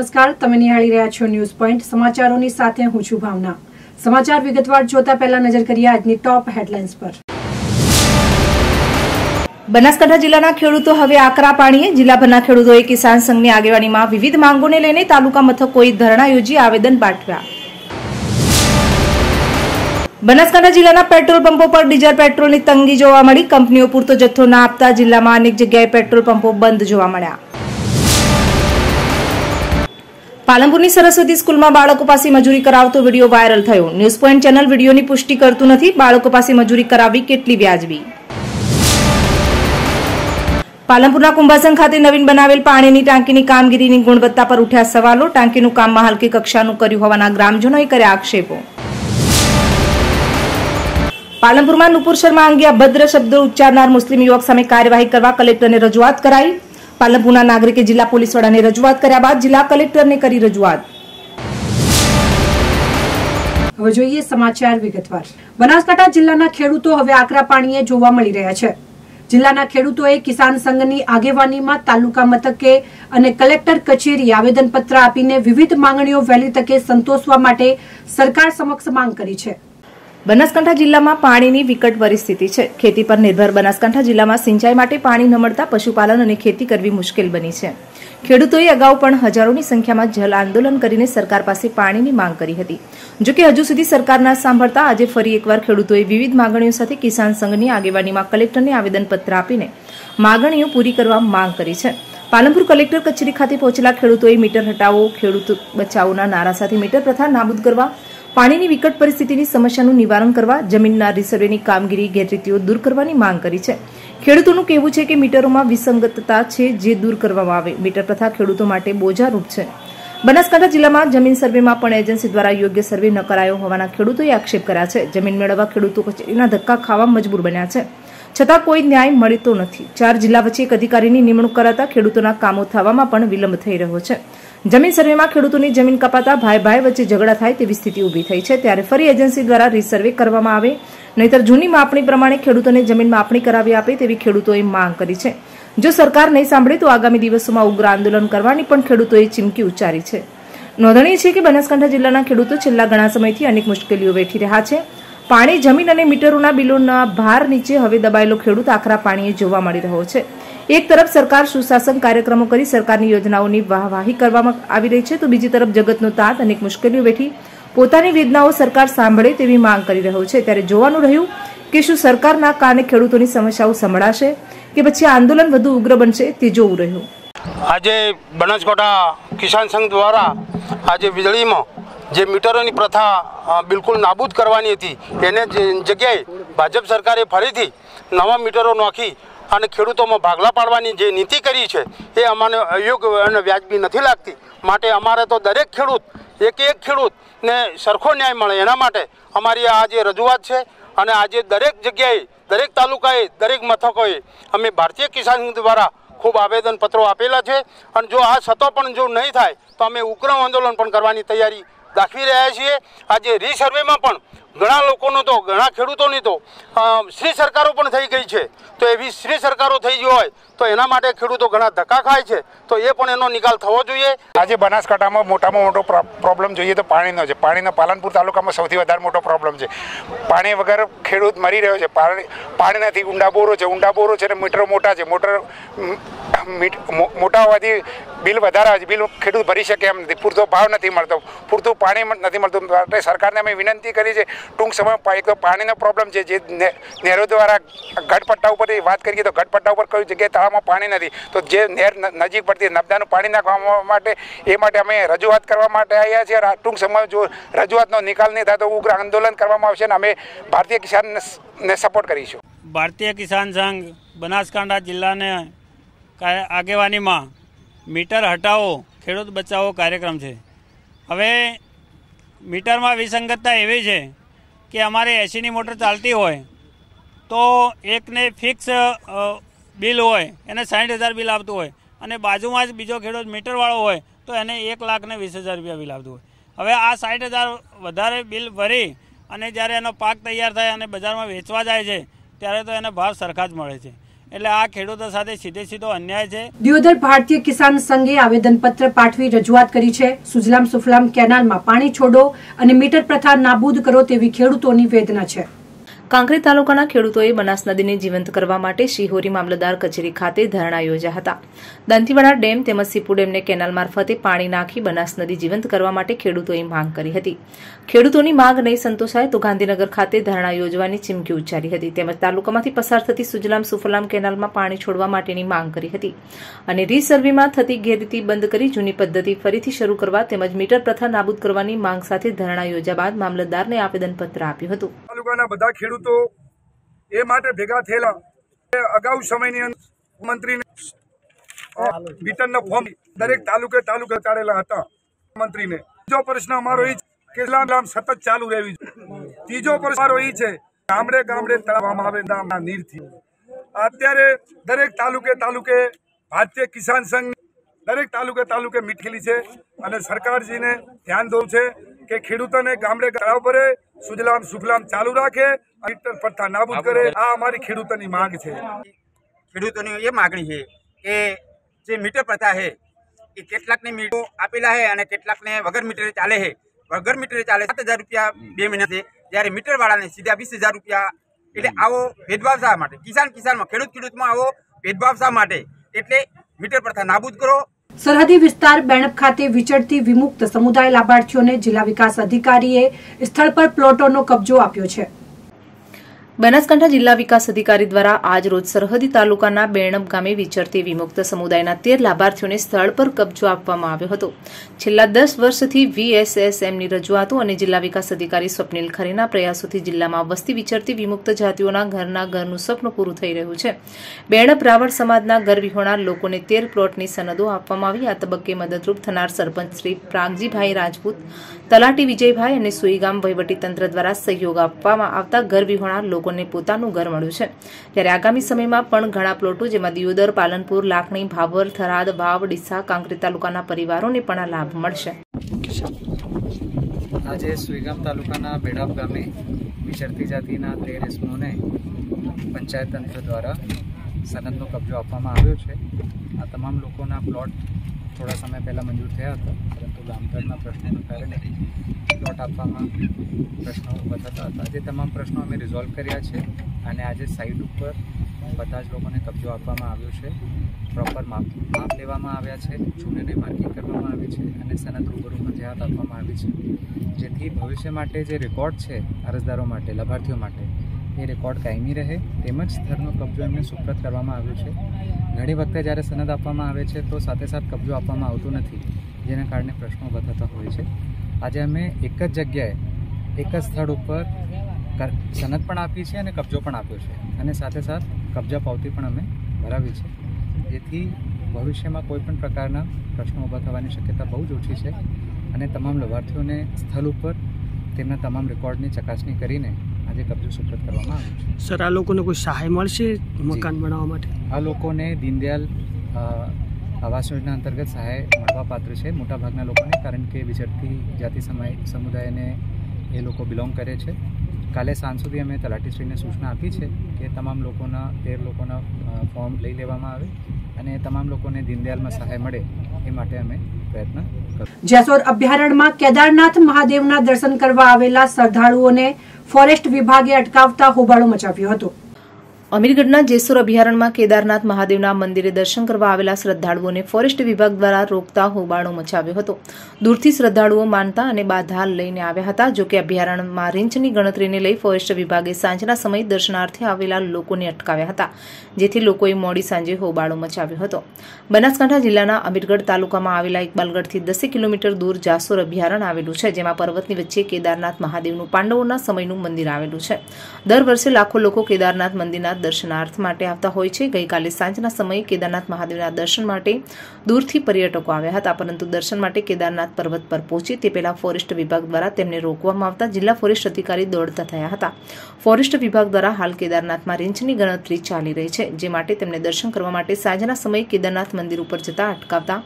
નમસ્કાર, તમે નિહાળી રહ્યા છો ન્યૂઝ પોઈન્ટ. સમાચારોની સાથે હું છું ભાવના. સમાચાર વિગતવાર જોતા પહેલા નજર કરીએ આજની ટોપ હેડલાઇન્સ પર. બનાસકાંઠા જિલ્લાના ખેડૂતો હવે આકરા પાણીએ. જિલ્લાભરના ખેડૂતોએ કિસાન સંઘની આગેવાનીમાં વિવિધ માંગોને લઈને તાલુકા મથકોએ ધરણા યોજી આવેદન પાઠવ્યા. બનાસકાંઠા જિલ્લાના પેટ્રોલ પંપો પર ડીઝલ પેટ્રોલની તંગી જોવા મળી. કંપનીઓ પૂરતો જથ્થો ના આપતા જિલ્લામાં અનેક જગ્યાએ પેટ્રોલ પંપો બંધ જોવા મળ્યા. પાલનપુરની સરસ્વતી સ્કૂલમાં બાળકો પાસે મજૂરી કરાવતો વીડિયો વાયરલ થયો. ન્યૂઝ પોઈન્ટ ચેનલ વિડીયોની પુષ્ટિ કરતું નથી. બાળકો પાસે મજૂરી કરાવવી કેટલી વ્યાજબી? પાલનપુરના કુંભાસન ખાતે નવીન બનાવેલ પાણીની ટાંકીની કામગીરીની ગુણવત્તા પર ઉઠ્યા સવાલો. ટાંકીનું કામ હલકી કક્ષાનું કર્યું હોવાના ગ્રામજનોએ કર્યા આક્ષેપો. પાલનપુરમાં નુપુર શર્મા અંગે અભદ્ર શબ્દો ઉચ્ચારનાર મુસ્લિમ યુવક સામે કાર્યવાહી કરવા કલેક્ટરને રજૂઆત કરાઈ. પાલનપુરના નાગરિકે જિલ્લા પોલીસ વડાને રજૂઆત કર્યા બાદ જિલ્લા કલેક્ટરને કરી રજૂઆત. હવે જોઈએ સમાચાર વિગતવાર. બનાસકાંઠા જિલ્લાના ખેડૂતો હવે આકરા પાણીએ જોવા મળી રહ્યા છે. જિલ્લાના ખેડૂતોએ કિસાન સંઘની આગેવાનીમાં તાલુકા મથકે અને કલેક્ટર કચેરી આવેદનપત્ર આપીને વિવિધ માંગણીઓ વહેલી તકે સંતોષવા માટે સરકાર સમક્ષ માંગ કરી છે. બનાસકાંઠા જિલ્લામાં પાણીની વિકટ પરિસ્થિતિ છે. ખેતી પર નિર્ભર બનાસકાંઠા જિલ્લામાં સિંચાઈ માટે પાણી ન મળતા પશુપાલન અને ખેતી કરવી મુશ્કેલ બની છે. ખેડૂતોએ અગાઉ પણ હજારોની સંખ્યામાં જલ આંદોલન કરીને સરકાર પાસે પાણીની માંગ કરી હતી. જો કે હજુ સુધી સરકાર ના સાંભળતા આજે ફરી એકવાર ખેડૂતોએ વિવિધ માંગણીઓ સાથે કિસાન સંઘની આગેવાનીમાં કલેક્ટરને આવેદનપત્ર આપીને માંગણીઓ પૂરી કરવા માંગ કરી છે. પાલનપુર કલેક્ટર કચેરી ખાતે પહોંચેલા ખેડૂતોએ મીટર હટાવો, ખેડૂત બચાવોના નારા સાથે મીટર પ્રથા નાબૂદ કરવા પાણીની વિકટ પરિસ્થિતિની સમસ્યાનું નિવારણ કરવા જમીનના રિસર્વેની કામગીરી ગેરરીતિઓ દૂર કરવાની માંગ કરી છે. ખેડૂતોનું કહેવું છે કે મીટરોમાં વિસંગતતા છે જે દૂર કરવામાં આવે. મીટર પ્રથા ખેડૂતો માટે બોજારૂપ છે. બનાસકાંઠા જિલ્લામાં જમીન સર્વેમાં પણ એજન્સી દ્વારા યોગ્ય સર્વે ન કરાયો હોવાના ખેડૂતોએ આક્ષેપ કર્યા છે. જમીન મેળવવા ખેડૂતો કચેરીના ધક્કા ખાવા મજબૂર બન્યા છે. છતાં કોઈ ન્યાય મળતો નથી. ચાર જિલ્લા વચ્ચે એક અધિકારીની નિમણૂક કરાતા ખેડૂતોના કામો થવામાં પણ વિલંબ થઈ રહ્યો છે. જમીન સર્વેમાં ખેડૂતોની જમીન કપાતા ભાઈ ભાઈ વચ્ચે ઝઘડા થાય તેવી સ્થિતિ ઊભી થઈ છે. ત્યારે ફરી એજન્સી દ્વારા રીસર્વે કરવામાં આવે, નહીતર જૂની માપણી પ્રમાણે ખેડૂતોને જમીન માપણી કરાવી આપે તેવી ખેડૂતોએ માંગ કરી છે. જો સરકાર નહીં સાંભળે તો આગામી દિવસોમાં ઉગ્ર આંદોલન કરવાની પણ ખેડૂતોએ ચીમકી ઉચ્ચારી છે. નોંધણીય છે કે બનાસકાંઠા જિલ્લાના ખેડૂતો છેલ્લા ઘણા સમયથી અનેક મુશ્કેલીઓ વેઠી રહ્યા છે. પાણી, જમીન અને મીટરોના બિલોના ભાર નીચે હવે દબાયેલો ખેડૂત આખરા પાણીએ જોવા મળી રહ્યો છે. એક તરફ સરકાર સુશાસન કાર્યક્રમો કરી સરકારની યોજનાઓની વાહવાહી કરવામાં આવી રહી છે, તો બીજી તરફ જગતનો તાત અનેક મુશ્કેલીઓ વેઠી પોતાની વેદનાઓ સરકાર સાંભળે તેવી માંગ કરી રહ્યો છે. ત્યારે જોવાનું રહ્યું કે શું સરકારના કારણે ખેડૂતોની સમસ્યાઓ સંભળાશે કે પછી આંદોલન વધુ ઉગ્ર બનશે તે જોવું રહ્યું. આજે બનાસકાંઠા કિસાન સંઘ દ્વારા આજે વીજળીમાં જે મીટરોની પ્રથા બિલકુલ નાબૂદ કરવાની હતી, એને જગ્યાએ ભાજપ સરકારે ફરીથી નવા મીટરો નાખી અને ખેડૂતોમાં ભાગલા પાડવાની જે નીતિ કરી છે, એ અમને અયોગ્ય અને વ્યાજબી નથી લાગતી. માટે અમારે તો દરેક ખેડૂત, એક એક ખેડૂતને સરખો ન્યાય મળે. એના માટે અમારી આ જે રજૂઆત છે અને આજે દરેક જગ્યાએ, દરેક તાલુકાએ, દરેક મથકોએ અમે ભારતીય કિસાન દ્વારા ખૂબ આવેદનપત્રો આપેલા છે. અને જો આ છતાં પણ જો નહીં થાય, તો અમે ઉગ્ર આંદોલન પણ કરવાની તૈયારી દાખવી રહ્યા છીએ. આજે રીસર્વેમાં પણ ઘણા લોકોનો તો, ઘણા ખેડૂતોની તો શ્રી સરકારો પણ થઈ ગઈ છે. તો એવી શ્રી સરકારો થઈ ગઈ હોય, તો એના માટે ખેડૂતો ઘણા ધક્કા ખાય છે. તો એ પણ એનો નિકાલ થવો જોઈએ. આજે બનાસકાંઠામાં મોટામાં મોટો પ્રો- પ્રોબ્લેમ જોઈએ તો પાણીનો છે. પાણીનો પાલનપુર તાલુકામાં સૌથી વધારે મોટો પ્રોબ્લેમ છે. પાણી વગર ખેડૂત મરી રહ્યો છે. પાણી પાણી નથી ઊંડા બોરો છે. ઊંડા બોરો છે ને મીટરો મોટા છે. મોટર મીટ હોવાથી બિલ વધારે આવે છે. બિલ ખેડૂત ભરી શકે એમ. નથી પૂરતો ભાવ નથી મળતો. પૂરતું પાણી નથી મળતું. સરકારને અમે વિનંતી કરી છે. ટૂંક સમયમાં એક તો પાણીનો પ્રોબ્લેમ છે. જે નહેરો દ્વારા ગઢપટ્ટા ઉપર વાત કરીએ તો ગઢપટ્ટા ઉપર કઈ જગ્યાએ તળાવમાં પાણી નથી. તો જે નહેર નજીક પડતી નબદાનું પાણી નાખવા માટે, એ માટે અમે રજૂઆત કરવા માટે આવ્યા છીએ. ટૂંક સમયમાં જો રજૂઆતનો નિકાલ નહીં થાય તો ઉગ્ર આંદોલન કરવામાં આવશે અને અમે ભારતીય કિસાનને સપોર્ટ કરીશું. ભારતીય કિસાન સંઘ બનાસકાંઠા જિલ્લાને આગેવાનીમાં મીટર હટાવો, ખેડૂત બચાવો કાર્યક્રમ છે. હવે મીટરમાં વિસંગતતા એવી છે કે અમારે એસીની મોટર ચાલતી હોય તો એકને ફિક્સ બિલ હોય, એને સાઠ હજાર બિલ આવતું હોય અને બાજુમાં જ બીજો ખેડૂત મીટરવાળો હોય તો એને એક લાખ ને વીસ હજાર રૂપિયા બિલ આવતું હોય. હવે આ સાઠ હજાર વધારે બિલ ભરી અને જ્યારે એનો પાક તૈયાર થાય અને બજારમાં વેચવા જાય છે, ત્યારે તો એને ભાવ સરખા જ મળે છે. એટલે આ ખેડૂતો સાથે સીધે સીધો અન્યાય છે. દિયોદર ભારતીય કિસાન સંઘે આવેદનપત્ર પાઠવી રજૂઆત કરી છે. સુજલામ સુફલામ કેનાલમાં પાણી છોડો અને મીટર પ્રથા નાબૂદ કરો તેવી ખેડૂતોની વેદના છે. કાંકરેજ તાલુકાના ખેડૂતોએ બનાસ નદીને જીવંત કરવા માટે શિહોરી મામલતદાર કચેરી ખાતે ધરણા યોજ્યા હતા. દંતીવાડા ડેમ તેમજ સીપુ ડેમને કેનાલ મારફતે પાણી નાખી બનાસ નદી જીવંત કરવા માટે ખેડૂતોએ માંગ કરી હતી. ખેડૂતોની માંગ નહીં સંતોષાય તો ગાંધીનગર ખાતે ધરણા યોજવાની ચીમકી ઉચ્ચારી હતી તેમજ તાલુકામાંથી પસાર થતી સુજલામ સુફલામ કેનાલમાં પાણી છોડવા માટેની માંગ કરી હતી અને રીસર્વેમાં થતી ગેરરીતિ બંધ કરી જૂની પદ્ધતિ ફરીથી શરૂ કરવા તેમજ મીટર પ્રથા નાબૂદ કરવાની માંગ સાથે ધરણા યોજ્યા બાદ મામલતદારને આવેદનપત્ર આપ્યું હતું. તાલુકાના બધા ખેડૂતો એ માટે ભેગા થયેલા. અગાઉ સમયની મંત્રીને અ, ફોર્મ દરેક તાલુકે તાલુકે ચાલેલા હતા મંત્રીને. બીજો પ્રશ્ન અમારો એ કે લામ સતત ચાલુ રહેવી જોઈએ. ત્રીજો પ્રશ્ન એ છે ગામડે ગામડે તળાવવામાં આવે નામના નીરથી. અત્યારે દરેક તાલુકે તાલુકે ભારતીય કિસાન સંઘ દરેક તાલુકે તાલુકે મીઠેલી છે અને સરકારજીને ધ્યાન દઉં છે કે ખેડૂતોને ગામડે તળાવ ભરે સુજલામ સુફલામ ચાલુ રાખે અને પ્રથા નાબૂદ કરે. આ અમારી ખેડૂતોની માંગ છે. ખેડૂતોની એ માગણી છે કે જે મીટર પ્રથા છે એ કેટલાકને મીટરો આપેલા છે અને કેટલાકને વગર મીટરે ચાલે છે. વગર મીટરે ચાલે સાત હજાર રૂપિયા બે મહિના છે. જ્યારે મીટરવાળાને સીધા વીસ હજાર રૂપિયા એટલે આવો ભેદભાવ શા માટે? કિસાન કિસાનમાં ખેડૂત ખેડૂતમાં આવો ભેદભાવ શા માટે? એટલે મીટર પ્રથા નાબૂદ કરો સરહદી વિસ્તાર બેણપ ખાતે વિચરતી વિમુક્ત સમુદાય લાભાર્થીઓને જિલ્લા વિકાસ અધિકારીએ સ્થળ પર પ્લોટોનો કબજો આપ્યો છે. બનાસકાંઠા જિલ્લા વિકાસ અધિકારી દ્વારા આજ રોજ સરહદી તાલુકાના બેણપ ગામે વિચરતી વિમુક્ત સમુદાયના તેર લાભાર્થીઓને સ્થળ પર કબજો આપવામાં આવ્યો હતો. છેલ્લા દસ વર્ષથી વીએસએસએમની રજૂઆતો અને જિલ્લા વિકાસ અધિકારી સ્વપ્નિલ ખરેના પ્રયાસોથી જિલ્લામાં વસ્તી વિચરતી વિમુક્ત જાતિઓના ઘરના ઘરનું સપનું પૂરું થઈ રહ્યું છે. બેણપ રાવળ સમાજના ઘર વિહોણા લોકોને તેર પ્લોટની સનદો આપવામાં આવી. આ તબક્કે મદદરૂપ થનાર સરપંચ શ્રી પ્રાગજીભાઈ રાજપૂત, તલાટી વિજયભાઈ અને સુઈગામ વહીવટીતંત્ર દ્વારા સહયોગ આપવામાં આવતા ઘર વિહોણા લોકોને પોતાનું ઘર મળ્યું છે. ત્યારે આગામી સમયમાં પણ ઘણા પ્લોટો જેમાં દિયોદર, પાલનપુર, લાખણી, ભાભર, થરાદ, વાવ, ડીસા, કાંકરી તાલુકાના પરિવારોને પણ આ લાભ મળશે. આજે સુઈગામ તાલુકાના બેડાપ ગામે વિચરતી જાતિના તેર ઇસમોને પંચાયત તંત્ર દ્વારા સનદનો કબજો આપવામાં આવ્યો છે. આ તમામ લોકોના પ્લોટ થોડા સમય પહેલાં મંજૂર થયા હતા, પરંતુ ગામતળના પ્રશ્નોને કારણે પ્લોટ આપવામાં પ્રશ્નો થતા હતા. જે તમામ પ્રશ્નો અમે રિઝોલ્વ કર્યા છે અને આજે સાઇટ ઉપર બધા જ લોકોને કબજો આપવામાં આવ્યો છે. પ્રોપર માપ માપ લેવામાં આવ્યા છે ચૂંટણીને માર્કિંગ કરવામાં આવી છે અને સનદ રૂબરૂ ફરજિયાત આપવામાં આવી છે. જેથી ભવિષ્ય માટે જે રેકોર્ડ છે, અરજદારો માટે, લાભાર્થીઓ માટે એ રેકોર્ડ કાયમી રહે તેમજ સ્થળનો કબજો એમને સુપ્રત કરવામાં આવ્યો છે. ઘણી વખતે જ્યારે સનદ આપવામાં આવે છે તો સાથે સાથ કબજો આપવામાં આવતો નથી, જેના કારણે પ્રશ્નો ઊભા થતા હોય છે. આજે અમે એક જ જગ્યાએ એક જ સ્થળ ઉપર સનદ પણ આપી છે અને કબજો પણ આપ્યો છે. અને સાથે સાથ કબજા પાવતી પણ અમે ભરાવી છે. જેથી ભવિષ્યમાં કોઈ પણ પ્રકારના પ્રશ્નો ઊભા થવાની શક્યતા બહુ જ ઓછી છે. અને તમામ લાભાર્થીઓને સ્થળ ઉપર તેમના તમામ રેકોર્ડની ચકાસણી કરીને આજે કબજો સુપ્રત કરવામાં આવ્યો છે. સર આ લોકોને કોઈ સહાય મળશે મકાન બનાવવા માટે? આ લોકોને દીનદયાલ આવાસ યોજના અંતર્ગત સહાય મળવાપાત્ર છે મોટાભાગના લોકોને કારણ કે વિચરતી જાતિ સમય સમુદાયને એ લોકો બિલોંગ કરે છે. કાલે સાંજ સુધી અમે તલાટીશ્રીને સૂચના આપી છે કે તમામ લોકોના તેર લોકોના ફોર્મ લઈ લેવામાં આવે અને તમામ લોકોને દીનદયાલમાં સહાય મળે એ માટે અમે પ્રયત્ન જેસોર અભયારણ્યમાં કેદારનાથ મહાદેવના દર્શન કરવા આવેલા શ્રદ્ધાળુઓને ફોરેસ્ટ વિભાગે અટકાવતા હોબાળો મચાવ્યો હતો. અમીરગઢના જેસુર અભયારણ્યમાં કેદારનાથ મહાદેવના મંદિરે દર્શન કરવા આવેલા શ્રદ્ધાળુઓને ફોરેસ્ટ વિભાગ દ્વારા રોકતા હોબાળો મચાવ્યો હતો. દૂરથી શ્રદ્ધાળુઓ માનતા અને બાધા લઈને આવ્યા હતા જોકે અભયારણ્યમાં રીંછની ગણતરીને લઈ ફોરેસ્ટ વિભાગે સાંજના સમયે દર્શનાર્થે આવેલા લોકોને અટકાવ્યા હતા, જેથી લોકોએ મોડી સાંજે હોબાળો મચાવ્યો હતો. બનાસકાંઠા જિલ્લાના અમીરગઢ તાલુકામાં આવેલા ઇકબાલગઢથી દસેક કિલોમીટર દૂર જાસુર અભયારણ્ય આવેલું છે, જેમાં પર્વતની વચ્ચે કેદારનાથ મહાદેવનું પાંડવોના સમયનું મંદિર આવેલું છે. દર વર્ષે લાખો લોકો કેદારનાથ મંદિરના દર્શનાર્થ માટે આવતા હોય છે. ગઈકાલે સાંજના સમયે કેદારનાથ મહાદેવના દર્શન માટે દૂરથી પર્યટકો આવ્યા હતા, પરંતુ દર્શન માટે કેદારનાથ પર્વત પર પહોંચે તે પહેલા ફોરેસ્ટ વિભાગ દ્વારા તેમને રોકવામાં આવતા જિલ્લા ફોરેસ્ટ અધિકારી દોડતા થયા હતા. ફોરેસ્ટ વિભાગ દ્વારા હાલ કેદારનાથમાં રેન્જની ગણતરી ચાલી રહી છે, જે માટે તેમને દર્શન કરવા માટે સાંજના સમયે કેદારનાથ મંદિર ઉપર જતા અટકાવતા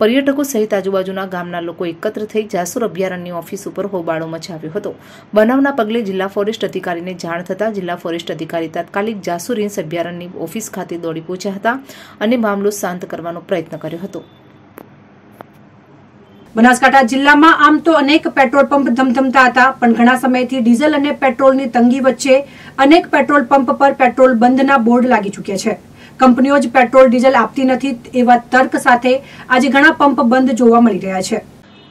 પર્યટકો સહિત આજુબાજુના ગામના લોકો એકત્ર થઈ જાસુર અભયારણ્યની ઓફિસ ઉપર હોબાળો મચાવ્યો હતો. બનાવના પગલે જિલ્લા ફોરેસ્ટ અધિકારીને જાણ થતાં જિલ્લા ફોરેસ્ટ અધિકારી તાત્કાલિક જાસુર હિંસ અભયારણ્યની ઓફિસ ખાતે દોડી પહોંચ્યા હતા અને મામલો શાંત કરવાનો પ્રયત્ન કર્યો હતો. બનાસકાંઠા જિલ્લામાં આમ તો અનેક પેટ્રોલ પંપ ધમધમતા હતા, પણ ઘણા સમયથી ડીઝલ અને પેટ્રોલની તંગી વચ્ચે અનેક પેટ્રોલ પંપ પર પેટ્રોલ બંધના બોર્ડ લાગી ચૂક્યા છે. કંપનીઓ જ પેટ્રોલ, ડીઝલ આપતી નથી એવા તર્ક સાથે આજે ઘણા પંપ બંધ જોવા મળી રહ્યા છે.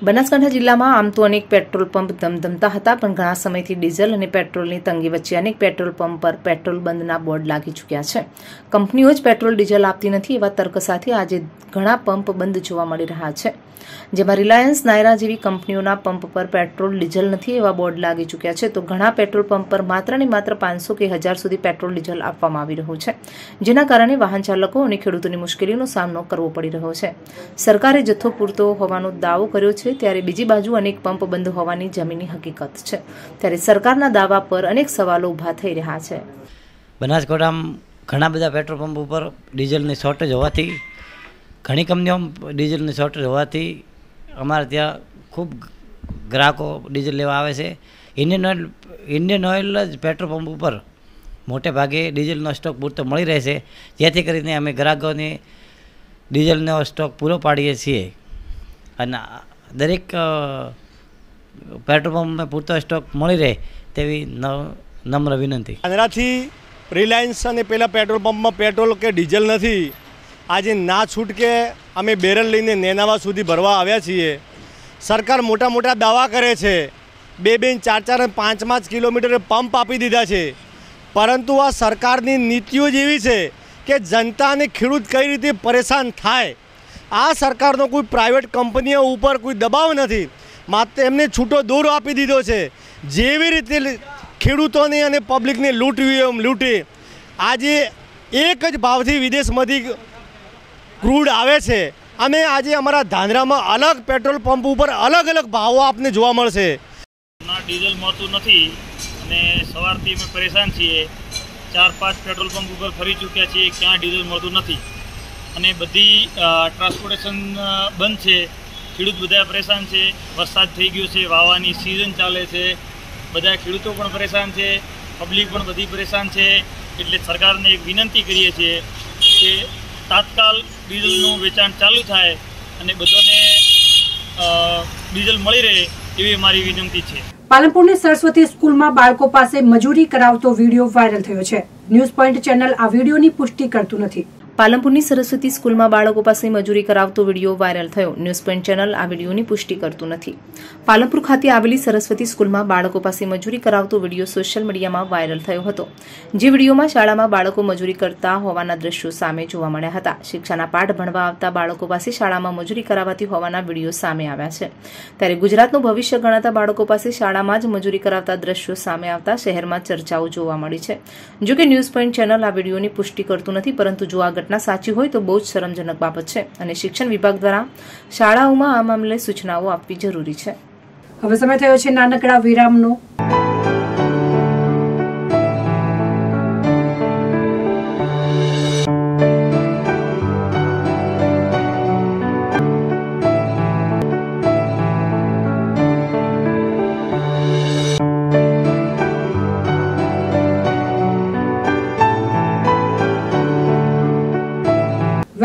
બનાસકાંઠા જિલ્લામાં આમ તો અનેક પેટ્રોલ પંપ ધમધમતા હતા, પણ ઘણા સમયથી ડીઝલ અને પેટ્રોલની તંગી વચ્ચે અનેક પેટ્રોલ પંપ પર પેટ્રોલ બંધના બોર્ડ લાગી ચૂક્યા છે. કંપનીઓ જ પેટ્રોલ, ડીઝલ આપતી નથી એવા તર્ક સાથે આજે ઘણા પંપ બંધ જોવા મળી રહ્યા છે. જેમાં રિલાયન્સ, નાયરા જેવી કંપનીઓના પંપ પર પેટ્રોલ, ડીઝલ નથી એવા બોર્ડ લાગી ચૂક્યા છે, તો ઘણા પેટ્રોલ પંપ પર માત્ર ને માત્ર પાંચસો કે હજાર સુધી પેટ્રોલ, ડીઝલ આપવામાં આવી રહ્યું છે, જેના કારણે વાહન ચાલકો અને ખેડૂતોની મુશ્કેલીનો સામનો કરવો પડી રહ્યો છે. સરકારે જથ્થો પૂરતો હોવાનો દાવો કર્યો છે, ત્યારે બીજી બાજુ અનેક પંપ બંધ હોવાની જમીની હકીકત છે, ત્યારે સરકારના દાવા પર અનેક સવાલો ઊભા થઈ રહ્યા છે. બનાસકાંઠામાં ઘણા બધા પેટ્રોલ પંપ ઉપર ડીઝલની શોર્ટેજ હોવાથી ઘણી કંપનીઓ ડીઝલની શોર્ટેજ હોવાથી અમારે ત્યાં ખૂબ ગ્રાહકો ડીઝલ લેવા આવે છે. ઇન્ડિયન ઓઇલ ઇન્ડિયન ઓઇલ જ પેટ્રોલ પંપ ઉપર મોટે ભાગે ડીઝલનો સ્ટોક પૂરતો મળી રહે છે. જેથી કરીને અમે ગ્રાહકોને ડીઝલનો સ્ટોક પૂરો પાડીએ છીએ. અને દરેક પેટ્રોલ પંપમાં પૂરતો સ્ટોક મળી રહે તેવી નમ્ર વિનંતી. આંધ્રાથી રિલાયન્સ અને પેલા પેટ્રોલ પંપમાં પેટ્રોલ કે ડીઝલ નથી આજે ના છૂટકે અમે બેરલ લઈને નેનાવા સુધી ભરવા આવ્યા છીએ. સરકાર મોટા મોટા દાવા કરે છે. બે બે ચાર ચાર અને પાંચ પાંચ કિલોમીટરે પંપ આપી દીધા છે. પરંતુ આ સરકારની નીતિઓ જ એવી છે કે જનતા અને ખેડૂત કઈ રીતે પરેશાન થાય. આ સરકારનો કોઈ પ્રાઇવેટ કંપનીઓ ઉપર કોઈ દબાવ નથી. માત્ર એમને છૂટો દોરો આપી દીધો છે. જેવી રીતે ખેડૂતોને અને પબ્લિકને લૂંટવી એમ લૂંટી. આજે એક જ ભાવથી વિદેશમાંથી ક્રૂડ આવે છે. અમે આજે અમારા ધાંધ્રામાં અલગ પેટ્રોલ પંપ ઉપર અલગ અલગ ભાવો આપને જોવા મળશે. ડીઝલ મળતું નથી. અને સવારથી અમે પરેશાન છીએ. ચાર, પાંચ પેટ્રોલ પંપ ઉપર ફરી ચૂક્યા છીએ. ક્યાં ડીઝલ મળતું નથી. અને બધી ટ્રાન્સપોર્ટેશન બંધ છે. ખેડૂત બધા પરેશાન છે. વરસાદ થઈ ગયો છે. વાવાની સિઝન ચાલે છે. બધા ખેડૂતો પણ પરેશાન છે. પબ્લિક પણ બધી પરેશાન છે. એટલે સરકારને એક વિનંતી કરીએ છીએ કે તાત્કાલ ડીઝલનું વેચાણ ચાલુ થાય અને બધાને ડીઝલ મળી રહે એવી અમારી વિનંતી છે. પાલનપુરની સરસ્વતી સ્કૂલમાં બાળકો પાસે મજૂરી કરાવતો વીડિયો વાયરલ થયો છે. ન્યૂઝ પોઈન્ટ ચેનલ આ વિડીયોની પુષ્ટિ કરતું નથી. પાલનપુરની સરસ્વતી સ્કૂલમાં બાળકો પાસે મજૂરી કરાવતો વીડિયો વાયરલ થયો. ન્યૂઝ પોઈન્ટ ચેનલ આ વિડીયોની પુષ્ટિ કરતું નથી. પાલનપુર ખાતે આવેલી સરસ્વતી સ્કૂલમાં બાળકો પાસે મજૂરી કરાવતો વીડિયો સોશિયલ મીડિયામાં વાયરલ થયો હતો. જે વિડીયોમાં શાળામાં બાળકો મજૂરી કરતા હોવાના દ્રશ્યો સામે જોવા મળ્યા હતા. શિક્ષાના પાઠ ભણવા આવતા બાળકો પાસે શાળામાં મજૂરી કરાવાતી હોવાના વીડિયો સામે આવ્યા છે. ત્યારે ગુજરાતનું ભવિષ્ય ગણાતા બાળકો પાસે શાળામાં જ મજૂરી કરાવતા દ્રશ્યો સામે આવતા શહેરમાં ચર્ચાઓ જોવા મળી છે. જોકે ન્યૂઝ પોઈન્ટ ચેનલ આ વિડીયોની પુષ્ટિ કરતું નથી, પરંતુ જો આ ઘટના સાચી હોય તો બહુ જ શરમજનક બાબત છે અને શિક્ષણ વિભાગ દ્વારા શાળાઓમાં આ મામલે સૂચનાઓ આપવી જરૂરી છે. હવે સમય થયો છે નાનકડા વિરામનો.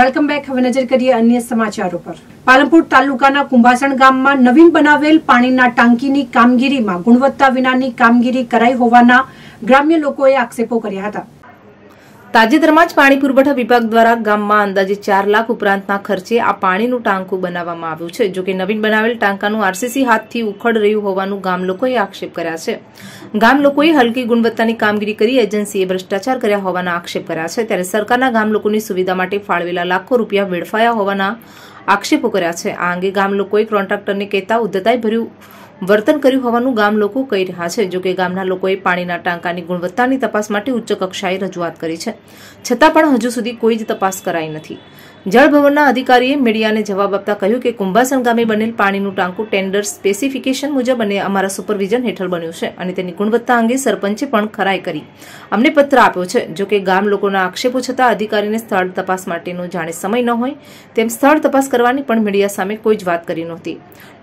Welcome back. હવે નજર કરીએ અન્ય સમાચારો પર. પાલનપુર તાલુકાના કુંભાસણ ગામમાં નવીન બનાવેલ પાણીના ટાંકીની કામગીરીમાં ગુણવત્તા વિનાની કામગીરી કરાઈ હોવાના ગ્રામ્ય લોકોએ આક્ષેપો કર્યા હતા. તાજેતરમાં જ પાણી પુરવઠા વિભાગ દ્વારા ગામમાં અંદાજે ચાર લાખ ઉપરાંતના ખર્ચે આ પાણીનું ટાંકું બનાવવામાં આવ્યું છે. જોકે નવીન બનાવેલ ટાંકાનું આરસીસી હાથથી ઉખડ રહ્યું હોવાનું ગામ લોકોએ આક્ષેપ કર્યા છે. ગામ લોકોએ હલકી ગુણવત્તાની કામગીરી કરી એજન્સીએ ભ્રષ્ટાચાર કર્યા હોવાના આક્ષેપ કર્યા છે. ત્યારે સરકારના ગામ લોકોની સુવિધા માટે ફાળવેલા લાખો રૂપિયા વેડફાયા હોવાના આક્ષેપો કર્યા છે. આ અંગે ગામ લોકોએ કોન્ટ્રાક્ટરને કહેતા ઉદ્ધતાઈ ભર્યું વર્તન કર્યું હોવાનું ગામ લોકો કહી રહ્યા છે. જોકે ગામના લોકોએ પાણીના ટાંકાની ગુણવત્તાની તપાસ માટે ઉચ્ચ કક્ષાએ રજૂઆત કરી છે. છતાં પણ હજુ સુધી કોઈ જ તપાસ કરાઈ નથી. જળભવનના અધિકારીએ મીડિયાને જવાબ આપતા કહ્યું કે કુંભાસણ ગામે બનેલ પાણીનું ટાંકું ટેન્ડર સ્પેસિફિકેશન મુજબ અને અમારા સુપરવિઝન હેઠળ બન્યું છે અને તેની ગુણવત્તા અંગે સરપંચે પણ ખરાઈ કરી. અમને પત્ર આપ્યો છે, જો કે ગામ લોકોના આક્ષેપો છતાં અધિકારીને સ્થળ તપાસ માટેનો જાણે સમય ન હોય, તેમ સ્થળ તપાસ કરવાની પણ મીડિયા સામે કોઈ જ વાત કરી નહોતી.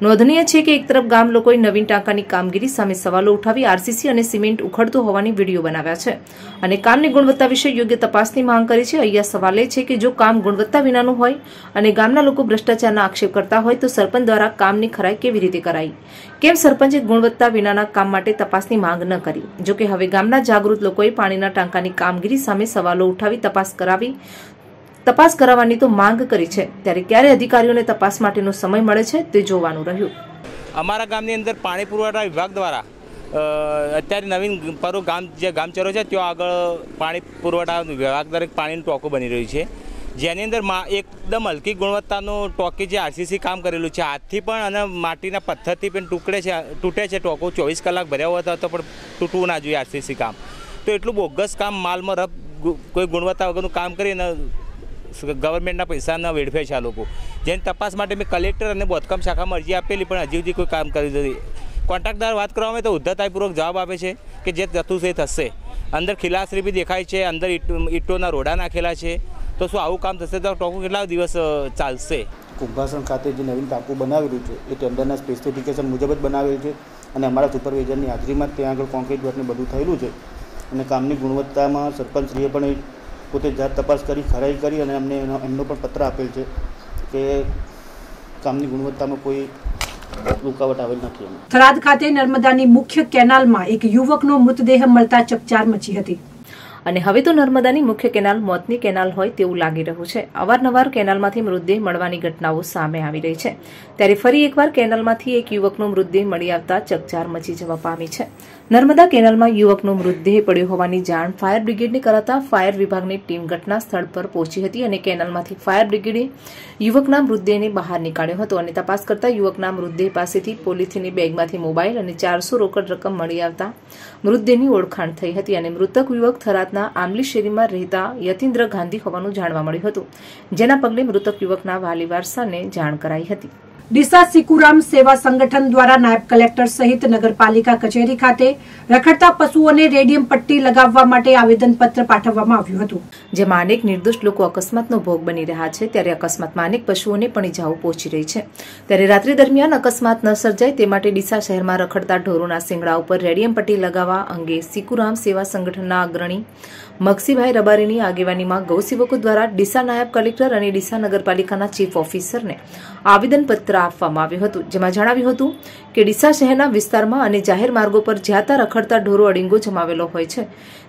નોંધનીય છે કે એક તરફ ગામ લોકોએ નવીન ટાંકાની કામગીરી સામે સવાલો ઉઠાવી આરસીસી અને સિમેન્ટ ઉખડતું હોવાની વીડિયો બનાવ્યા છે અને કામની ગુણવત્તા વિશે યોગ્ય તપાસની માંગ કરી છે. અહીંયા સવાલ એ છે કે જો કામ ગુણવત્તા વિનાનું હોય અને ગામના લોકો ભ્રષ્ટાચારના આક્ષેપ કરતા હોય તો સરપંચ દ્વારા કામની ખરાઈ કેવી રીતે કરાઈ? કેમ સરપંચે ગુણવત્તા વિનાના કામ માટે તપાસની માંગ ન કરી? જોકે હવે ગામના જાગૃત લોકોએ પાણીના ટાંકાની કામગીરી સામે સવાલો ઉઠાવી તપાસ કરાવી, તપાસ કરાવવાની તો માંગ કરી છે. ત્યારે ક્યારે અધિકારીઓને તપાસ માટેનો સમય મળે છે તે જોવાનું રહ્યું. અમારા ગામની અંદર પાણી પુરવઠા વિભાગ દ્વારા અત્યારે નવીન પરો ગામ, જે ગામચરો છે, ત્યાં આગળ પાણી પુરવઠા વિભાગ દ્વારા એક પાણીનું ટોકું બની રહ્યું છે. જેની અંદર એકદમ હલકી ગુણવત્તાનું ટોકી જે આરસીસી કામ કરેલું છે. હાથથી પણ અને માટીના પથ્થરથી પણ ટુકડે છે, તૂટે છે ટોકો. ચોવીસ કલાક ભર્યા હોતા તો પણ તૂટવું ના જોઈએ આરસીસી કામ. તો એટલું બોગસ કામ માલમાં રફ કોઈ ગુણવત્તા વગરનું કામ કરીને ગવર્મેન્ટના પૈસાના વેડફે છે આ લોકો. જેની તપાસ માટે મેં કલેક્ટર અને બોધકામ શાખામાં અરજી આપેલી, પણ હજી સુધી કોઈ કામ કરી નથી. કોન્ટ્રાક્ટદાર વાત કરવામાં તો ઉદ્ધતાઈપૂર્વક જવાબ આપે છે કે જે થતું છે એ થશે. અંદર ખિલાસરી બી દેખાય છે, અંદર ઈટ ઈંટોના રોડા નાખેલા છે. તો શું આવું કામ થશે તો ટોકું કેટલા દિવસ ચાલશે? કુંભાસણ ખાતે જે નવીન ટાંકું બનાવેલું છે એ ટેન્ડરના સ્પેસિફિકેશન મુજબ જ બનાવેલ છે અને અમારા સુપરવાઇઝરની હાજરીમાં જ ત્યાં આગળ કોન્ક્રીટ વર્કને બધું થયેલું છે. અને કામની ગુણવત્તામાં સરપંચશ્રીએ પણ પોતે જાત તપાસ કરી ખરાઈ કરી અને અમને એનો એમનો પણ પત્ર આપેલ છે કે કામની ગુણવત્તામાં કોઈ રૂકાવટ આવેલ નથી થરાદ ખાતે નર્મદાની મુખ્ય કેનાલમાં એક યુવકનો મૃતદેહ મળતા ચકચાર મચી હતી. અને હવે તો નર્મદાની મુખ્ય કેનાલ મોતની કેનાલ હોય તેવું લાગી રહ્યું છે. અવારનવાર કેનાલમાંથી મૃતદેહ મળવાની ઘટનાઓ સામે આવી રહી છે. ત્યારે ફરી એકવાર કેનાલમાંથી એક યુવકનો મૃતદેહ મળી આવતા ચકચાર મચી જવા પામી છે. નર્મદા કેનાલમાં યુવકનો મૃતદેહ પડ્યો હોવાની જાણ ફાયર બ્રિગેડને કરાતા ફાયર વિભાગની ટીમ ઘટના સ્થળ પર પહોંચી હતી અને કેનાલમાંથી ફાયર બ્રિગેડે યુવકના મૃતદેહને બહાર નીકાળ્યો હતો અને તપાસ કરતા યુવકના મૃતદેહ પાસેથી પોલિથીનની બેગમાંથી મોબાઈલ અને ચારસો રોકડ રકમ મળી આવતા મૃતદેહની ઓળખાણ થઈ હતી અને મૃતક યુવક થરાદના આંબલી શેરીમાં રહેતા યતીન્દ્ર ગાંધી હોવાનું જાણવા મળ્યું હતું, જેના પગલે મૃતક યુવકના વાલી વારસાને જાણ કરાઈ હતી. ડીસા સિકુરામ સેવા સંગઠન દ્વારા નાયબ કલેક્ટર સહિત નગરપાલિકા કચેરી ખાતે રખડતા પશુઓને રેડિયમ પટ્ટી લગાવવા માટે આવેદનપત્ર પાઠવવામાં આવ્યું હતું. જેમાં અનેક નિર્દોષ લોકો અકસ્માતનો ભોગ બની રહ્યા છે, ત્યારે અકસ્માતમાં અનેક પશુઓને પણ ઇજાઓ પહોંચી રહી છે. ત્યારે રાત્રિ દરમિયાન અકસ્માત ન સર્જાય તે માટે ડીસા શહેરમાં રખડતા ઢોરોના શિંગડા ઉપર રેડિયમ પટ્ટી લગાવવા અંગે સિકુરામ સેવા સંગઠનના અગ્રણી મગસીભાઈ રબારીની આગેવાનીમાં ગૌસેવકો દ્વારા ડીસા નાયબ કલેક્ટર અને ડીસા નગરપાલિકાના ચીફ ઓફિસરને આવેદનપત્ર આપવામાં આવ્યું હતું, જેમાં જણાવ્યું હતું કે ડીસા શહેરના વિસ્તારમાં અને જાહેર માર્ગો પર જ્યાં ત્યાં રખડતા ઢોરો અડીંગો જમાવેલો હોય છે.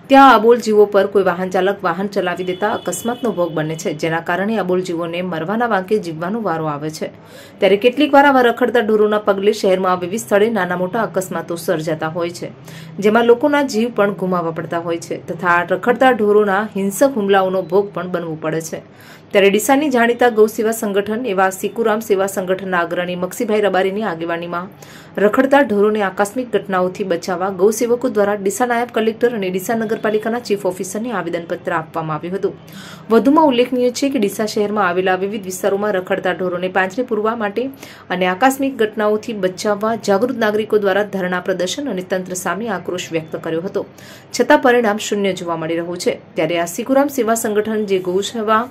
ત્યાં અબોલ જીવો પર કોઈ વાહન ચાલક વાહન ચલાવી દેતા અકસ્માતનો ભોગ બને છે, જેના કારણે અબોલ જીવોને મરવાના વાંકે જીવવાનો વારો આવે છે. ત્યારે કેટલીક વાર આવા રખડતા ઢોરોના પગલે શહેરમાં વિવિધ સ્થળે નાના મોટા અકસ્માતો સર્જાતા હોય છે, જેમાં લોકોના જીવ પણ ગુમાવવા પડતા હોય છે, તથા રખડતા ઢોરોના હિંસક હુમલાઓનો ભોગ પણ બનવું પડે છે. ત્યારે ડીસાની જાણીતા ગૌ સેવા સંગઠન એવા સિકુરામ સેવા સંગઠનના અગ્રણી મક્ષીભાઈ રબારીની આગેવાનીમાં રખડતા ઢોરોને આકસ્મિક ઘટનાઓથી બચાવવા ગૌસેવકો દ્વારા ડીસા નાયબ કલેક્ટર અને ડીસા નગરપાલિકાના ચીફ ઓફિસરને આવેદનપત્ર આપવામાં આવ્યું હતું. વધુમાં ઉલ્લેખનીય છે કે ડીસા શહેરમાં આવેલા વિવિધ વિસ્તારોમાં રખડતા ઢોરોને પાંજરે પૂરવા માટે અને આકસ્મિક ઘટનાઓથી બચાવવા જાગૃત નાગરિકો દ્વારા ધરણા પ્રદર્શન અને તંત્ર સામે આક્રોશ વ્યક્ત કર્યો હતો. છતાં પરિણામ શૂન્ય જોવા મળી રહ્યું છે. ત્યારે આ સિકુરામ સેવા સંગઠન જે ગૌ સેવા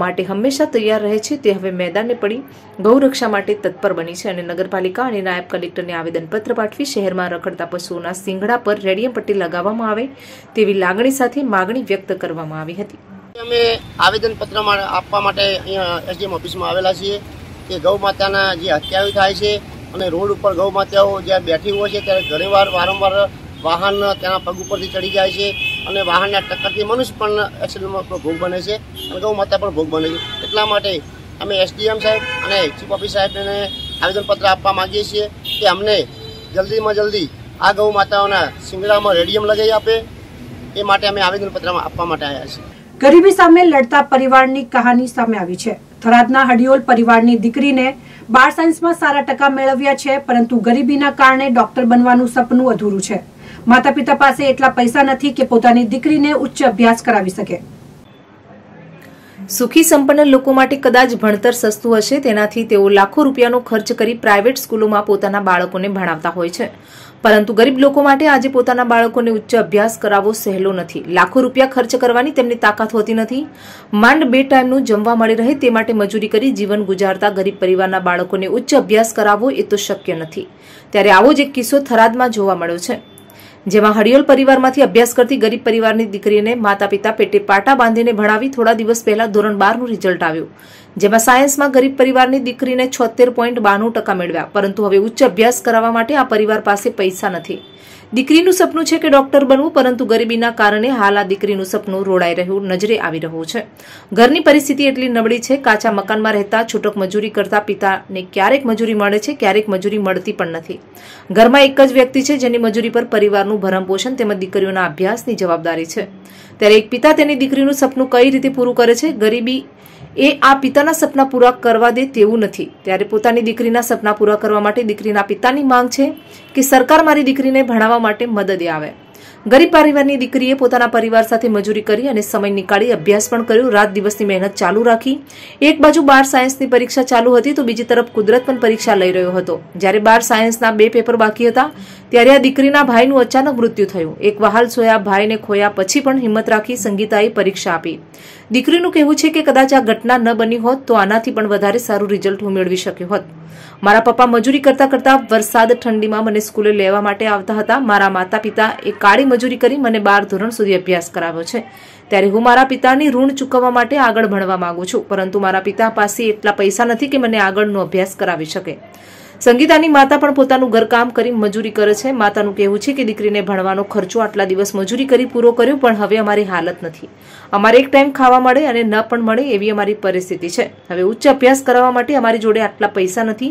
માટે હંમેશા તૈયાર રહે છે, તે હવે મેદાને પડી ગૌરક્ષા માટે તત્પર બની છે અને નગરપાલિકા અને નાયબ કલેક્ટરને આવેદનપત્ર પાઠવી શહેરમાં રખડતા પશુઓના સિંગડા પર રેડિયમ પટ્ટી લગાવવામાં આવે તેવી લાગણી સાથે માગણી વ્યક્ત કરવામાં આવી હતી. અમે આવેદનપત્ર આપવા માટે અહીંયા એસડીએમ ઓફિસમાં આવેલા છીએ કે ગૌ માતાના જે હત્યાઓ થાય છે અને રોડ ઉપર ગૌ માતાઓ જ્યાં બેઠી હોય છે ત્યારે ઘણીવાર વારંવાર વાહન તેના પગ ઉપરથી ચડી જાય છે અને વાહનના ટક્કરથી મનુષ્ય પણ એક્સિડન્ટમાં ભોગ બને છે અને ગૌ માતા પણ ભોગ બને છે. એટલા માટે અમે એસડીએમ સાહેબ અને ચીફ ઓફિસ સાહેબને આવેદનપત્ર આપવા માંગીએ છીએ. કે અમને જલ્દીમાં જલ્દી આ ગૌ માતાઓના શિંગડામાં રેડિયમ લગાવી આપે. એ માટે અમે આવેદનપત્ર આપવા માટે આવ્યા છીએ. ગરીબી સામે લડતા પરિવારની કહાની સામે આવી છે. થરાદના હડિયોલ પરિવારની દીકરીને બાર સાયન્સમાં સારા ટકા મેળવ્યા છે, પરંતુ ગરીબીના કારણે ડોક્ટર બનવાનું સપનું અધૂરું છે. માતા પિતા પાસે એટલા પૈસા નથી કે પોતાની દીકરીને ઉચ્ચ અભ્યાસ કરાવી શકે. સુખી સંપન્ન લોકો માટે કદાચ ભણતર સસ્તું હશે, તેનાથી તેઓ લાખો રૂપિયાનો ખર્ચ કરી પ્રાઇવેટ સ્કૂલોમાં પોતાના બાળકોને ભણાવતા હોય છે. પરંતુ ગરીબ લોકો માટે આજે પોતાના બાળકોને ઉચ્ચ અભ્યાસ કરાવવો સહેલો નથી. લાખો રૂપિયા ખર્ચ કરવાની તેમની તાકાત હોતી નથી. માંડ બે ટાઈમનું જમવા મળી રહે તે માટે મજૂરી કરી જીવન ગુજારતા ગરીબ પરિવારના બાળકોને ઉચ્ચ અભ્યાસ કરાવવો એ તો શક્ય નથી. ત્યારે આવો જ એક કિસ્સો થરાદમાં જોવા મળ્યો છે. જેમાં હરિયોલ પરિવારમાંથી અભ્યાસ કરતી ગરીબ પરિવારની દીકરીને માતા પિતા પેટે પાટા બાંધીને ભણાવી થોડા દિવસ પહેલા ધોરણ બારનું રિઝલ્ટ આવ્યું. જેમાં સાયન્સમાં ગરીબ પરિવારની દીકરીને છોતેર પોઈન્ટ બાણું ટકા મેળવ્યા. પરંતુ હવે ઉચ્ચ અભ્યાસ કરાવવા માટે આ પરિવાર પાસે પૈસા નથી. દીકરીનું સપનું છે કે ડોક્ટર બનવું, પરંતુ ગરીબીના કારણે હાલ આ દીકરીનું સપનું રોડાઈ રહ્યું નજરે આવી રહ્યું છે. ઘરની પરિસ્થિતિ એટલી નબળી છે, કાચા મકાનમાં રહેતા છૂટક મજૂરી કરતા પિતાને ક્યારેક મજૂરી મળે છે, ક્યારેક મજૂરી મળતી પણ નથી. ઘરમાં એક જ વ્યક્તિ છે, જેની મજૂરી પર પરિવારનું ભરણપોષણ તેમજ દીકરીઓના અભ્યાસની જવાબદારી છે. ત્યારે એક પિતા તેની દીકરીનું સપનું કઈ રીતે પૂરું કરે છે? ગરીબી એ આ પિતાના સપના પૂરા કરવા દે તેવું નથી. ત્યારે પોતાની દીકરીના સપના પૂરા કરવા માટે દીકરીના પિતાની માંગ છે કે સરકાર મારી દીકરીને ભણાવવા માટે મદદે આવે. ગરીબ પરિવારની દીકરીએ પોતાના પરિવાર સાથે મજૂરી કરી અને સમય નીકાળી અભ્યાસ પણ કર્યો. રાત દિવસની મહેનત ચાલુ રાખી. એક બાજુ બાર સાયન્સની પરીક્ષા ચાલુ હતી તો બીજી તરફ કુદરત પણ પરીક્ષા લઈ રહ્યો હતો. જ્યારે બાર સાયન્સના બે પેપર બાકી હતા, ત્યારે આ દીકરીના ભાઈનું અચાનક મૃત્યુ થયું. એક વહાલ સોયા ભાઈને ખોયા પછી પણ હિંમત રાખી સંગીતાએ પરીક્ષા આપી. દીકરીનું કહેવું છે કે કદાચ આ ઘટના ન બની હોત તો આનાથી પણ વધારે સારું રિઝલ્ટ હું મેળવી શક્યો હોત. મારા પપ્પા મજૂરી કરતા કરતા વરસાદ ઠંડીમાં મને સ્કૂલે લેવા માટે આવતા હતા. મારા માતા પિતા એ કાળી મજૂરી કરી મને બાર ધોરણ સુધી અભ્યાસ કરાવ્યો છે. ત્યારે હું મારા પિતાની ઋણ ચૂકવવા માટે આગળ ભણવા માંગુ છું. પરંતુ મારા પિતા પાસે એટલા પૈસા નથી કે મને આગળનો અભ્યાસ કરાવી શકે. સંગીતાની માતા પણ પોતાનું ઘરકામ કરી મજૂરી કરે છે. માતાનું કહેવું છે કે દીકરીને ભણવાનો ખર્ચો આટલા દિવસ મજૂરી કરી પૂરો કર્યો, પણ હવે અમારી હાલત નથી. અમારે એક ટાઈમ ખાવા મળે અને ન પણ મળે એવી અમારી પરિસ્થિતિ છે. હવે ઉચ્ચ અભ્યાસ કરાવવા માટે અમારી જોડે આટલા પૈસા નથી.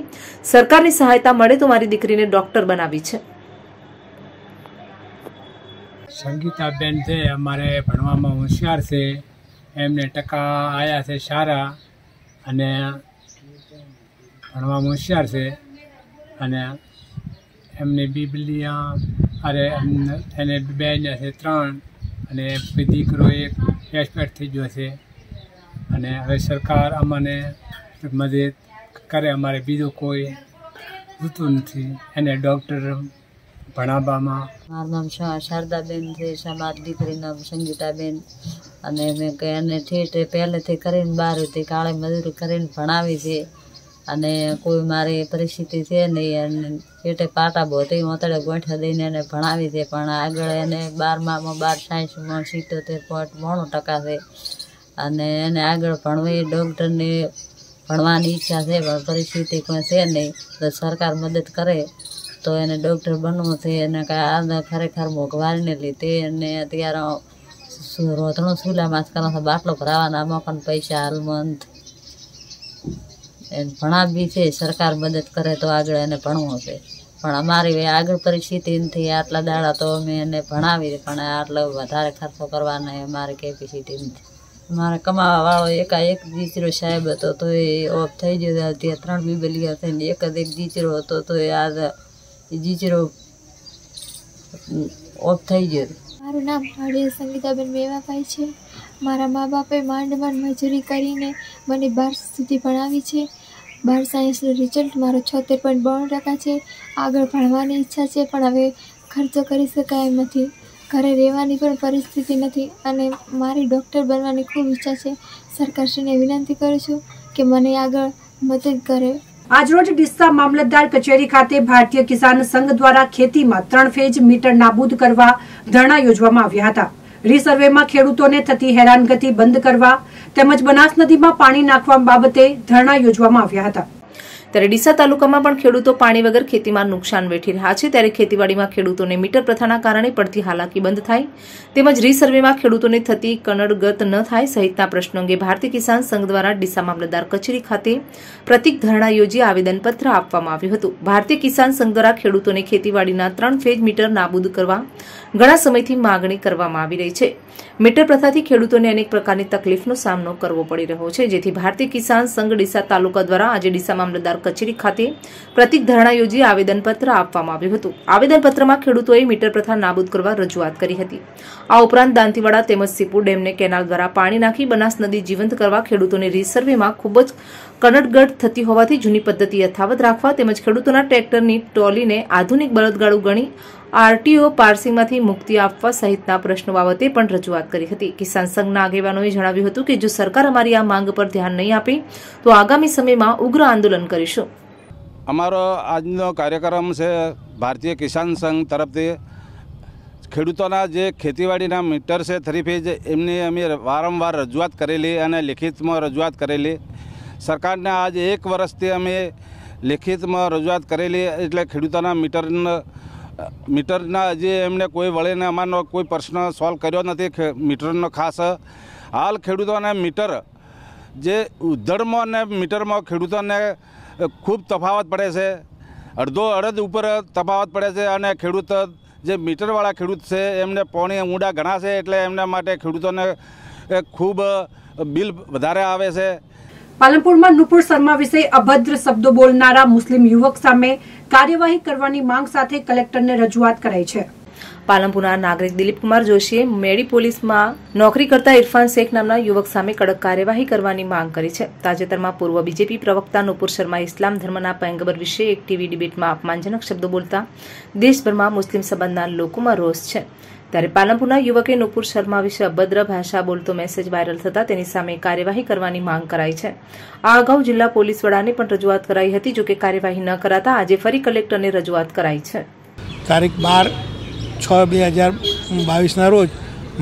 સરકારની સહાયતા મળે તો મારી દીકરીને ડોક્ટર બનાવી છે. સંગીતાબેન છે, અમારે ભણવામાં હોશિયાર છે. એમને ટકા આવ્યા છે સારા અને ભણવામાં હોશિયાર છે. અને એમની બીબલિયા, અરે એને બેન છે, ત્રણ. અને દીકરો એક એક્સપેક્ટ થઈ ગયો છે. અને હવે સરકાર અમને મદદ કરે, અમારે બીજો કોઈ જોતું નથી. એને ડૉક્ટર ભણાવવામાં. મારું નામ શારદાબેન છે સમાજ દીકરીનું નામ સંગીતાબેન. અને મેં કે એને ઠેઠ પહેલેથી કરીને બાર હતી કાળે મજૂરી કરીને ભણાવી છે. અને કોઈ મારી પરિસ્થિતિ છે નહીં અને પેટે પાટા બોતી મોતડે ગોઠા દઈને એને ભણાવી છે. પણ આગળ એને બારમામાં બાર સાયન્સમાં સિત્તોતેર પોઈન્ટ મોણું ટકા છે. અને એને આગળ ભણવી, ડૉક્ટરની ભણવાની ઈચ્છા છે, પણ પરિસ્થિતિ કોઈ છે નહીં. તો સરકાર મદદ કરે તો એને ડૉક્ટર બનવું છે. એને કાંઈ ખરેખર મોંઘવારીને લીધે એને અત્યારે રોતણું સુલામાં જ કરો બાટલો ભરાવાના આમાં પૈસા હાલ હાલમાં એને બી છે, સરકાર મદદ કરે તો આગળ એને ભણવું છે પણ અમારી આગળ પરિસ્થિતિ નથી આટલા દાડા તો અમે એને ભણાવી પણ આટલો વધારે ખર્ચો કરવાના અમારે કેપેસિટી નથી. મારે કમાવા વાળો એકાએક જીચરો સાહેબ હતો, તો એ ઓફ થઈ ગયો ત્યાં ત્રણ બીબલિયા થઈને એક જ એક જીચરો હતો, તો એ આ જીચરો ઓફ થઈ ગયો મારું નામ ભાડિયા સંગીતાબેન મેવાભાઈ છે. મારા મા બાપે માંડ માંડ મજૂરી કરીને મને બાર સુધી ભણાવી છે. બાર સાયન્સનું રિઝલ્ટ મારો છોતેર પોઈન્ટ બાણું ટકા છે. આગળ ભણવાની ઈચ્છા છે, પણ હવે ખર્ચો કરી શકાય એમ નથી. ઘરે રહેવાની પણ પરિસ્થિતિ નથી અને મારી ડૉક્ટર બનવાની ખૂબ ઈચ્છા છે. સરકારશ્રીને વિનંતી કરું છું કે મને આગળ મદદ કરે. આજરોજ ડિસ્સા મામલતદાર કચેરી ખાતે ભારતીય કિસાન સંઘ દ્વારા ખેતીમાં ત્રણ ફેજ મીટર નાબૂદ કરવા ધરણા યોજવામાં આવ્યા હતા. રીસર્વેમાં ખેડૂતોને થતી હેરાનગતિ બંધ કરવા તેમજ બનાસ નદીમાં પાણી નાખવા બાબતે ધરણા યોજવામાં આવ્યા હતા. ત્યારે ડીસા તાલુકામાં પણ ખેડૂતો પાણી વગર ખેતીમાં નુકસાન વેઠી રહ્યા છે. ત્યારે ખેતીવાડીમાં ખેડૂતોને મીટર પ્રથાના કારણે પડતી હાલાકી બંધ થાય. તેમજ રીસર્વેમાં ખેડૂતોને થતી કનડગત ન થાય સહિતના પ્રશ્નો અંગે ભારતીય કિસાન સંઘ દ્વારા ડીસા મામલતદાર કચેરી ખાતે પ્રતિક ધરણા યોજી આવેદનપત્ર આપવામાં આવ્યું હતું. ભારતીય કિસાન સંઘ દ્વારા ખેડૂતોને ખેતીવાડીના ત્રણ ફેજ મીટર નાબૂદ કરવા ઘણા સમયથી માગણી કરવામાં આવી રહી છે. મીટર પ્રથાથી ખેડૂતોને અનેક પ્રકારની તકલીફનો સામનો કરવો પડી રહ્યો છે. જેથી ભારતીય કિસાન સંઘ ડીસા તાલુકા દ્વારા આજે ડીસા મામલતદાર કચેરી ખાતે પ્રતિક ધરણા યોજી આવેદનપત્ર આપવામાં આવ્યું હતું. આવેદનપત્રમાં ખેડૂતોએ મીટર પ્રથા નાબૂદ કરવા રજૂઆત કરી હતી. આ ઉપરાંત દાંતીવાડા, તેમજ સીપુર ડેમને કેનાલ દ્વારા પાણી નાખી બનાસ નદી જીવંત કરવા ખેડૂતોને રીસર્વેમાં ખૂબ જ કનટગઢ થતી હોવાથી જૂની પદ્ધતિ યથાવત રાખવા તેમજ ખેડૂતોના ટ્રેક્ટરની ટોલીને આધુનિક બળદગાડું ગણી આરટીઓ પાર્સિંગમાંથી મુક્તિ આપવા સહિતના પ્રશ્નો બાબતે પણ રજૂઆત કરી હતી. કિસાન સંઘના આગેવાનોએ જણાવ્યું હતું કે જો સરકાર અમારી આ માંગ પર ધ્યાન નહીં આપે, તો આગામી સમયમાં ઉગ્ર આંદોલન કરીશું. અમારો આજનો કાર્યક્રમ છે ભારતીય કિસાન સંઘ તરફથી. ખેડૂતોના જે ખેતીવાડીના મીટર છે, થ્રી ફેજ એમની અમે વારંવાર રજૂઆત કરેલી અને લિખિતમાં રજૂઆત કરેલી. સરકારને આજ એક વર્ષથી અમે લેખિતમાં રજૂઆત કરેલી, એટલે ખેડૂતોના મીટરના મીટરના જે એમને કોઈ વળેને અમારનો કોઈ પ્રશ્ન સોલ્વ કર્યો નથી મીટરનો ખાસ. હાલ ખેડૂતોને મીટર જે ઉધડમાં અને મીટરમાં ખેડૂતોને ખૂબ તફાવત પડે છે. અડધો અડધ ઉપર તફાવત પડે છે અને ખેડૂત જે મીટરવાળા ખેડૂત છે એમને પોણી ઊંડા ઘણા છે એટલે એમના માટે ખેડૂતોને ખૂબ બિલ વધારે આવે છે. પાલનપુરમાં નુપુર શર્મા વિશે અભદ્ર શબ્દો બોલનારા મુસ્લિમ યુવક સામે કાર્યવાહી કરવાની માંગ સાથે કલેક્ટરને રજૂઆત કરાઈ છે. પાલનપુરના નાગરિક દિલીપકુમાર જોશીએ મેડી પોલીસમાં નોકરી કરતા ઇરફાન શેખ નામના યુવક સામે કડક કાર્યવાહી કરવાની માંગ કરી છે. તાજેતરમાં પૂર્વ બીજેપી પ્રવક્તા નુપુર શર્મા ઇસ્લામ ધર્મના પૈંગબર વિશે એક ટીવી ડિબેટમાં અપમાનજનક શબ્દો બોલતા દેશભરમાં મુસ્લિમ સંબંધના લોકોમાં રોષ છે. ત્યારે પાલનપુરના યુવકે નુપુર શર્મા વિશે અભદ્ર ભાષા બોલતો મેસેજ વાયરલ થતા તેની સામે કાર્યવાહી કરવાની માંગ કરાઈ છે. આ અગાઉ જિલ્લા પોલીસ વડાને પણ રજૂઆત કરાઈ હતી, જોકે કાર્યવાહી ન કરાતા આજે ફરી કલેક્ટરને રજૂઆત કરાઈ છે. તારીખ બાર છ બે હજાર બાવીસના રોજ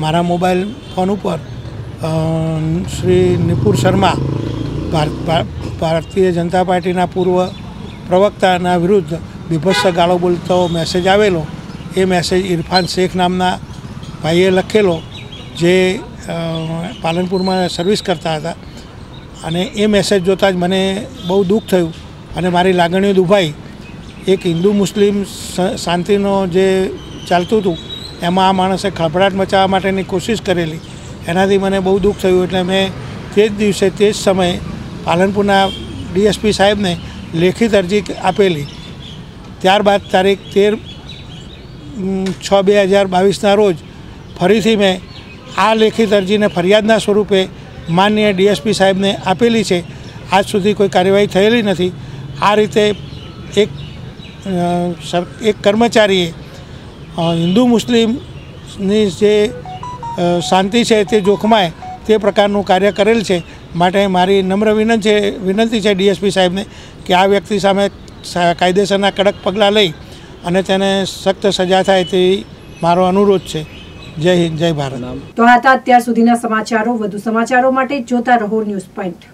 મારા મોબાઈલ ફોન ઉપર શ્રી નિપુર શર્મા ભારતીય જનતા પાર્ટીના પૂર્વ પ્રવક્તાના વિરુદ્ધ બીભત્સ ગાળો બોલતો મેસેજ આવેલો. એ મેસેજ ઇરફાન શેખ નામના ભાઈએ લખેલો, જે પાલનપુરમાં સર્વિસ કરતા હતા. અને એ મેસેજ જોતાં જ મને બહુ દુઃખ થયું અને મારી લાગણીઓ દુભાઈ. એક હિન્દુ મુસ્લિમ શાંતિનો જે ચાલતું હતું, એમાં આ માણસે ખળભળાટ મચાવવા માટેની કોશિશ કરેલી. એનાથી મને બહુ દુઃખ થયું એટલે મેં તે જ દિવસે તે જ સમયે પાલનપુરના ડીએસપી સાહેબને લેખિત અરજી આપેલી. ત્યારબાદ તારીખ તેર છ બે હજાર બાવીસના રોજ ફરીથી મેં આ લેખિત અરજીને ફરિયાદના સ્વરૂપે માનનીય ડીએસપી સાહેબને આપેલી છે. આજ સુધી કોઈ કાર્યવાહી થયેલી નથી. આ રીતે એક એક કર્મચારીએ હિન્દુ મુસ્લિમની જે શાંતિ છે તે જોખમાય તે પ્રકારનું કાર્ય કરેલ છે. માટે મારી નમ્ર વિનંતી છે વિનંતી છે ડીએસપી સાહેબને કે આ વ્યક્તિ સામે કાયદેસરના કડક પગલાં લઈ અને તેને સખ્ત સજા થાય તેવી મારો અનુરોધ છે. જય હિન્દ, જય ભારત. તો હતા અત્યાર સુધીના સમાચારો વધુ સમાચારો માટે જોતા રહો ન્યૂઝ પોઈન્ટ.